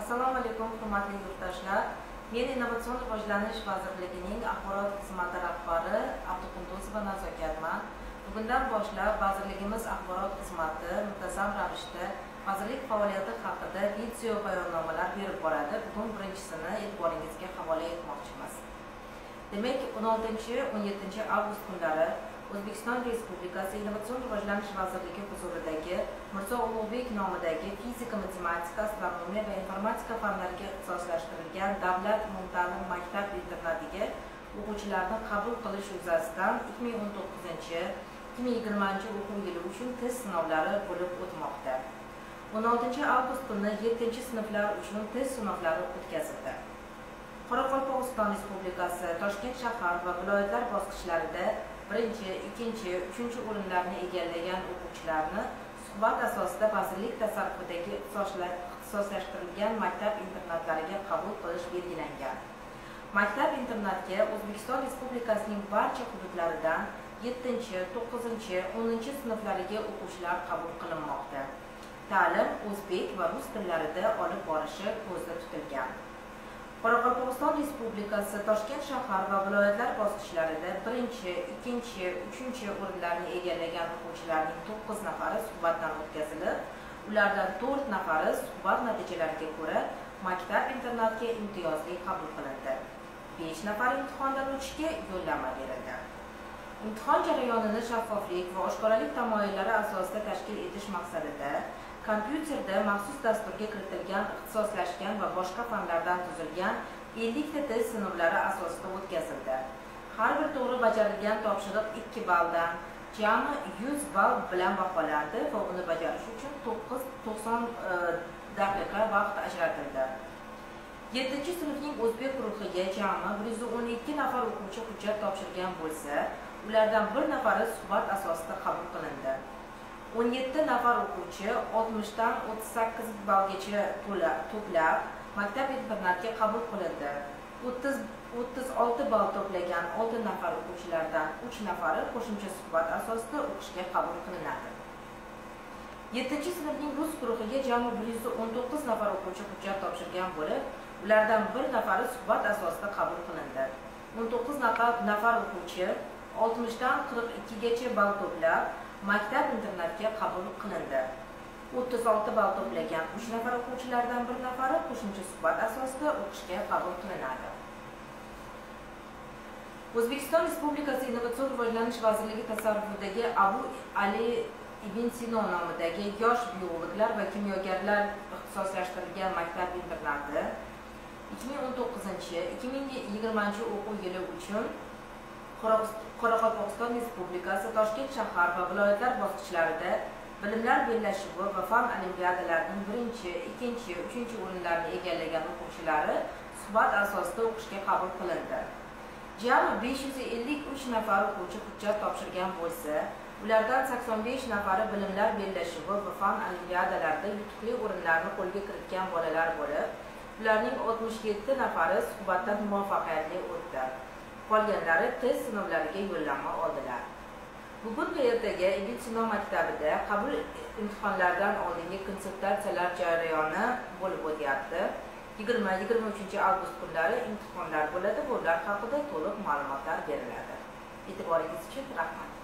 assalomu alaykum hurmatli yurtdoshlar men innovatsion rivojlanish vazirligining axborot xizmati rahbari abduqunduzova nazokatman bugundan boshlab vazirligimiz axborot xizmati muntazam ravishda vazirlik faoliyati haqida video bayonnomalar berib boradi. Bugun birinchisini e'tiboringizga havola etmoqchimiz. Demak 16-17 avgust kunlari o'zbekiston respublikasi innovatsion rivojlanish vazirligi huzuridagi mirzo ulug'bek nomidagi fizika matematika astronomiya va informatika fanlariga ixtisoslashtirilgan davlat umumta'lim maktab internatiga o'quvchilarni qabul qilish yuzasidan 2019-2020 o'quv yili uchun test sinovlari bo'lib o'tmoqda. 16 avgust kuni 7 sinflar uchun test sinovlari o'tkazildi. Qoraqalpog'iston respublikasi toshkent shahar va viloyatlar bosqichlarida birinchi ikkinchi uchinchi o'rinlarni egallagan o'quvchilarni suhbat asosida vazirlik tasarrufidagi ixtisoslashtirilgan maktab internatlariga qabul qilish belgilangan. Maktab internatga o'zbekiston respublikasining barcha hududlaridan yettinchi to'qqizinchi o'ninchi sinflariga o'quvchilar qabul qilinmoqda. Ta'lim o'zbek va rus tillarida olib borishi ko'zda tutilgan. Qoraqalpog'iston respublikasi toshkent shahar va viloyatlar bosqichlarida birinchi ikkinchi uchinchi o'rinlarni egallagan o'quvchilarning to'qqiz nafari suhbatdan o'tkazilib ulardan to'rt nafari suhbat natijalariga ko'ra maktab internatga imtiyozli qabul qilindi. Besh nafar imtihondan o'tishga yo'llanma berildi. Imtihon jarayonini shaffoflik va oshkoralik tamoyillari asosida tashkil etish maqsadida kompyuterda maxsus dasturga kiritilgan ixtisoslashgan va boshqa fanlardan tuzilgan 50 ta test sinovlari asosida o'tkazildi. Har bir to'g'ri bajarilgan topshiriq 2 balldan jami 100 ball bilan baholandi va uni bajarish uchun 9-90 e, daqiqa vaqt ajratildi. 7 sinfning o'zbek guruhiga jami 112 nafar o'quvchi hujjat topshirgan bo'lsa ulardan bir nafari suhbat asosida qabul qilindi. 17 nafar o'quvchi 60 dan 38 ballgacha to'plab maktab internatga qabul qilindi. 30 36 ball to'plagan 6 nafar o'quvchilardan 3 nafari qo'shimcha suhbat asosida o'qishga qabul qilinadi. 7 sinfning rus guruhiga jami 119 nafar o'quvchi hujjat topshirgan bo'lib ulardan bir nafari suhbat asosida qabul qilindi. 19 nafar o'quvchi 60 dan 42 gacha ball to'plab maktab internatga qabul qilindi. 36 ball to'plagan uch nafar o'quvchilardan bir nafari qo'shimcha suhbat asosida o'qishga qabul qilinadi. O'zbekiston respublikasi innovatsion rivojlanish vazirligi tasarrufidagi abu ali ibn sino nomidagi yosh biologlar va kimyogarlar ixtisoslashtirilgan maktab internati 2019-2020 o'quv yili uchun qoraqalpog'iston respublikasi toshkent shahar va viloyatlar bosqichlarida bilimlar bellashuvi va fan olimpiadalarining birinchi ikkinchi uchinchi o'rinlarini egallagan o'quvchilari suhbat asosida o'qishga qabul qilindi. Jami besh yuz ellik uch nafar o'quvchi hujjat topshirgan bo'lsa ulardan sakson besh nafari bilimlar bellashuvi va fan olimpiadalarida yutuqli o'rinlarni qo'lga kiritgan bolalar bo'lib ularning oltmish yetti nafari suhbatdan muvaffaqiyatli o'tdi. Qolganlari test sinovlariga yo'llanma oldilar. Bugun va ertaga ibn sino maktabida qabul imtihonlaridan oldingi konsultatsiyalar jarayoni bo'lib o'tyapti. Yigirma yigirma uchinchi avgust kunlari imtihonlar bo'ladi va ular haqida to'liq ma'lumotlar beriladi. E'tiboringiz uchun rahmat.